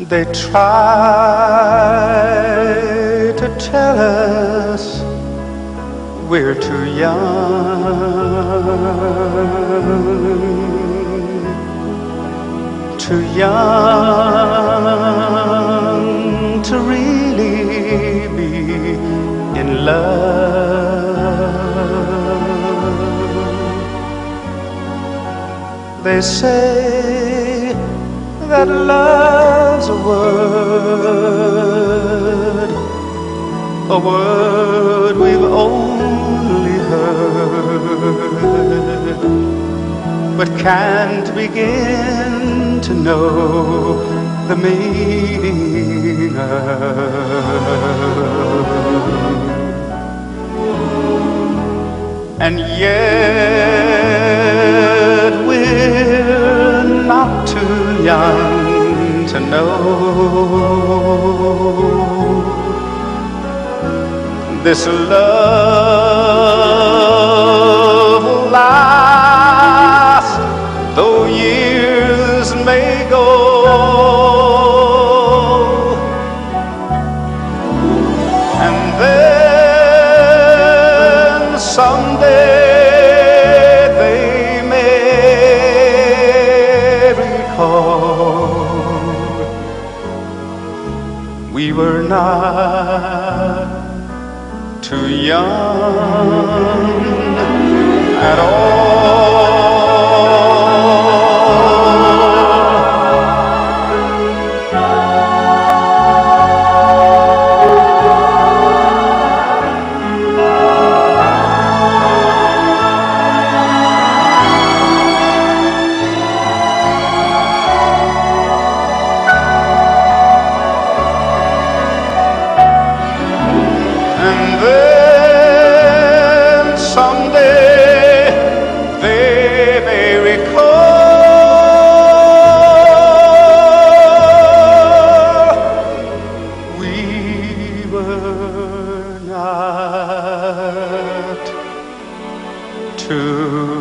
They try to tell us we're too young, too young to really be in love. They say that love's a word, a word we've only heard, but can't begin to know the meaning of. And yet we're not too young to know this love will last though years may go. And then someday we were not too young at all. true.